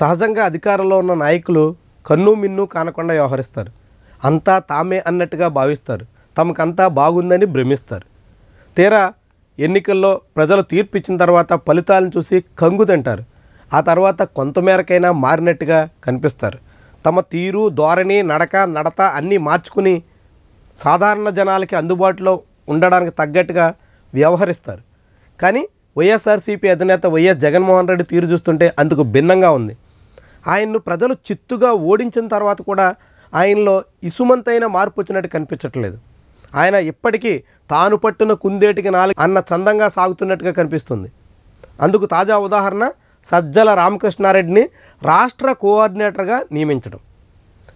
సహజంగా అధికారంలో ఉన్న నాయకులు కన్ను మిన్ను కానకుండా వ్యవహరిస్తారు. అంతా తామే అన్నట్టుగా భావిస్తారు. తమకంతా బాగుందని భ్రమిస్తారు. తీరా ఎన్నికల్లో ప్రజలు తీర్పు ఇచ్చిన తర్వాత ఫలితాలను చూసి కంగు తింటారు. ఆ తర్వాత కొంతమేరకైనా మారినట్టుగా కనిపిస్తారు. తమ తీరు ధోరణి నడక నడత అన్నీ మార్చుకుని సాధారణ జనాలకి అందుబాటులో ఉండడానికి తగ్గట్టుగా వ్యవహరిస్తారు. కానీ వైఎస్ఆర్సీపీ అధినేత వైఎస్ జగన్మోహన్ రెడ్డి తీరు చూస్తుంటే అందుకు భిన్నంగా ఉంది. ఆయన్ను ప్రజలు చిత్తుగా ఓడించిన తర్వాత కూడా ఆయనలో ఇసుమంతైన మార్పు వచ్చినట్టు కనిపించట్లేదు. ఆయన ఇప్పటికీ తాను పట్టిన కుందేటికి నాలుగు అన్న చందంగా సాగుతున్నట్టుగా కనిపిస్తుంది. అందుకు తాజా ఉదాహరణ సజ్జల రామకృష్ణారెడ్డిని రాష్ట్ర కోఆర్డినేటర్గా నియమించడం.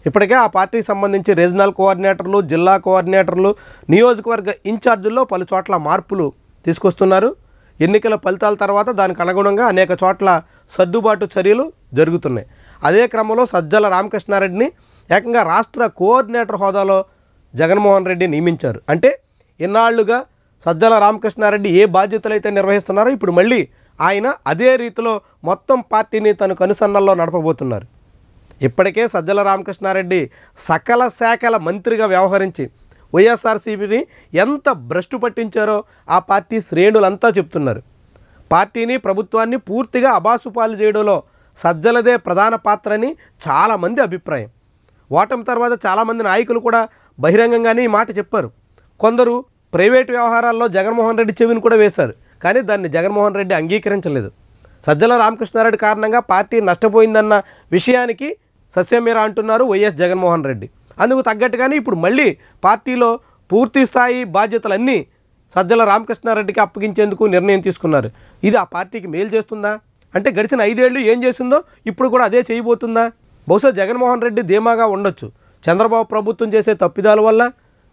ఇప్పటికే ఆ పార్టీకి సంబంధించి రీజనల్ కోఆర్డినేటర్లు జిల్లా కోఆర్డినేటర్లు నియోజకవర్గ ఇన్ఛార్జీల్లో పలు చోట్ల మార్పులు తీసుకొస్తున్నారు. ఎన్నికల ఫలితాల తర్వాత దానికి అనుగుణంగా అనేక చోట్ల సర్దుబాటు చర్యలు జరుగుతున్నాయి. అదే క్రమంలో సజ్జల రామకృష్ణారెడ్డిని ఏకంగా రాష్ట్ర కోఆర్డినేటర్ హోదాలో జగన్మోహన్ రెడ్డి నియమించారు. అంటే ఇన్నాళ్ళుగా సజ్జల రామకృష్ణారెడ్డి ఏ బాధ్యతలు అయితే నిర్వహిస్తున్నారో ఇప్పుడు మళ్ళీ ఆయన అదే రీతిలో మొత్తం పార్టీని తన కనుసన్నల్లో నడపబోతున్నారు. ఇప్పటికే సజ్జల రామకృష్ణారెడ్డి సకల శాఖల మంత్రిగా వ్యవహరించి వైఎస్ఆర్సీపీని ఎంత భ్రష్టు పట్టించారో ఆ పార్టీ శ్రేణులంతా చెప్తున్నారు. పార్టీని ప్రభుత్వాన్ని పూర్తిగా అబాసుపాలు చేయడంలో సజ్జలదే ప్రధాన పాత్రని చాలామంది అభిప్రాయం. ఓటమి తర్వాత చాలామంది నాయకులు కూడా బహిరంగంగానే ఈ మాట చెప్పారు. కొందరు ప్రైవేటు వ్యవహారాల్లో జగన్మోహన్ రెడ్డి చెవిని కూడా వేశారు కానీ దాన్ని జగన్మోహన్ రెడ్డి అంగీకరించలేదు. సజ్జల రామకృష్ణారెడ్డి కారణంగా పార్టీ నష్టపోయిందన్న విషయానికి సస్యమీర అంటున్నారు వైఎస్ జగన్మోహన్ రెడ్డి. అందుకు తగ్గట్టుగానే ఇప్పుడు మళ్ళీ పార్టీలో పూర్తి స్థాయి బాధ్యతలన్నీ సజ్జల రామకృష్ణారెడ్డికి అప్పగించేందుకు నిర్ణయం తీసుకున్నారు. ఇది ఆ పార్టీకి మేలు చేస్తుందా? అంటే గడిచిన ఐదేళ్ళు ఏం చేసిందో ఇప్పుడు కూడా అదే చేయబోతుందా? బహుశా జగన్మోహన్ రెడ్డి ధీమాగా ఉండొచ్చు. చంద్రబాబు ప్రభుత్వం చేసే తప్పిదాల వల్ల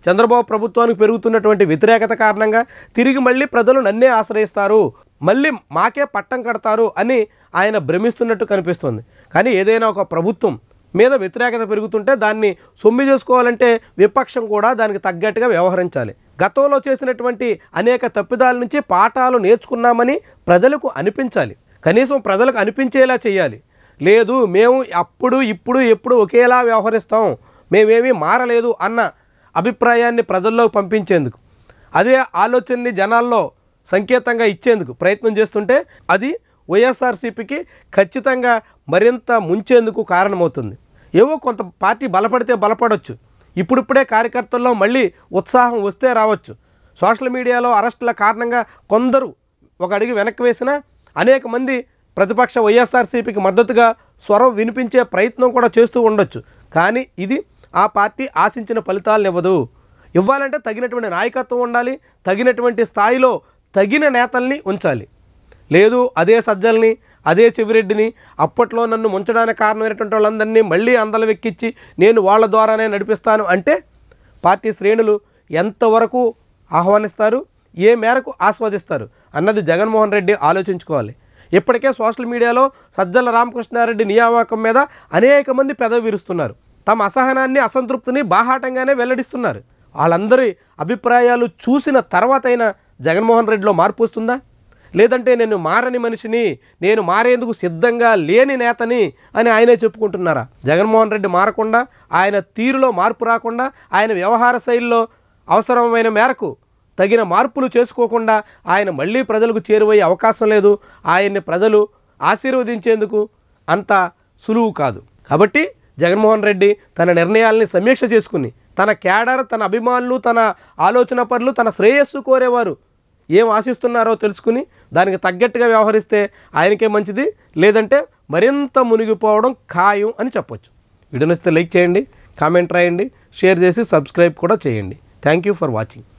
చంద్రబాబు ప్రభుత్వానికి పెరుగుతున్నటువంటి వ్యతిరేకత కారణంగా తిరిగి మళ్ళీ ప్రజలు నన్నే ఆశ్రయిస్తారు మళ్ళీ మాకే పట్టం కడతారు అని ఆయన భ్రమిస్తున్నట్టు కనిపిస్తుంది. కానీ ఏదైనా ఒక ప్రభుత్వం మీద వ్యతిరేకత పెరుగుతుంటే దాన్ని సొమ్మి చేసుకోవాలంటే విపక్షం కూడా దానికి తగ్గట్టుగా వ్యవహరించాలి. గతంలో చేసినటువంటి అనేక తప్పిదాల నుంచి పాఠాలు నేర్చుకున్నామని ప్రజలకు అనిపించాలి. కనీసం ప్రజలకు అనిపించేలా చేయాలి. లేదు మేము అప్పుడు ఇప్పుడు ఎప్పుడు ఒకేలా వ్యవహరిస్తాం. మేమేమీ మారలేదు అన్న అభిప్రాయాన్ని ప్రజల్లోకి పంపించేందుకు అదే ఆలోచనని జనాల్లో సంకేతంగా ఇచ్చేందుకు ప్రయత్నం చేస్తుంటే అది వైఎస్ఆర్సీపీకి ఖచ్చితంగా మరింత ముంచేందుకు కారణమవుతుంది. ఏవో కొంత పార్టీ బలపడితే బలపడవచ్చు ఇప్పుడిప్పుడే కార్యకర్తల్లో మళ్ళీ ఉత్సాహం వస్తే రావచ్చు. సోషల్ మీడియాలో అరెస్టుల కారణంగా కొందరు ఒక అడిగి వెనక్కి వేసినా అనేక మంది ప్రతిపక్ష వైఎస్ఆర్సీపీకి మద్దతుగా స్వరం వినిపించే ప్రయత్నం కూడా చేస్తూ ఉండొచ్చు. కానీ ఇది ఆ పార్టీ ఆశించిన ఫలితాలను ఇవ్వదు. ఇవ్వాలంటే తగినటువంటి నాయకత్వం ఉండాలి తగినటువంటి స్థాయిలో తగిన నేతల్ని ఉంచాలి. లేదు అదే సజ్జల్ని అదే చెవిరెడ్డిని అప్పట్లో నన్ను ముంచడానికి కారణమైనటువంటి వాళ్ళందరినీ మళ్ళీ అందలు వెక్కించి నేను వాళ్ళ ద్వారానే నడిపిస్తాను అంటే పార్టీ శ్రేణులు ఎంతవరకు ఆహ్వానిస్తారు ఏ మేరకు ఆస్వాదిస్తారు అన్నది జగన్మోహన్ రెడ్డి ఆలోచించుకోవాలి. ఇప్పటికే సోషల్ మీడియాలో సజ్జల రామకృష్ణారెడ్డి నియామకం మీద అనేక మంది పెదవి విరుస్తున్నారు. తమ అసహనాన్ని అసంతృప్తిని బాహాటంగానే వెల్లడిస్తున్నారు. వాళ్ళందరి అభిప్రాయాలు చూసిన తర్వాతైనా జగన్మోహన్ రెడ్డిలో మార్పు వస్తుందా? లేదంటే నేను మారని మనిషిని నేను మారేందుకు సిద్ధంగా లేని నేతని అని ఆయనే చెప్పుకుంటున్నారా? జగన్మోహన్ రెడ్డి మారకుండా ఆయన తీరులో మార్పు రాకుండా ఆయన వ్యవహార శైలిలో అవసరమైన మేరకు తగిన మార్పులు చేసుకోకుండా ఆయన మళ్ళీ ప్రజలకు చేరువయ్యే అవకాశం లేదు. ఆయన్ని ప్రజలు ఆశీర్వదించేందుకు అంత సులువు కాదు. కాబట్టి జగన్మోహన్ రెడ్డి తన నిర్ణయాల్ని సమీక్ష చేసుకుని తన క్యాడర్ తన అభిమానులు తన ఆలోచన పనులు తన శ్రేయస్సు కోరేవారు ఏం ఆశిస్తున్నారో తెలుసుకుని దానికి తగ్గట్టుగా వ్యవహరిస్తే ఆయనకే మంచిది లేదంటే మరింత మునిగిపోవడం ఖాయం అని చెప్పొచ్చు. వీడియో నచ్చితే లైక్ చేయండి కామెంట్ రాయండి షేర్ చేసి సబ్స్క్రైబ్ కూడా చేయండి. Thank you for watching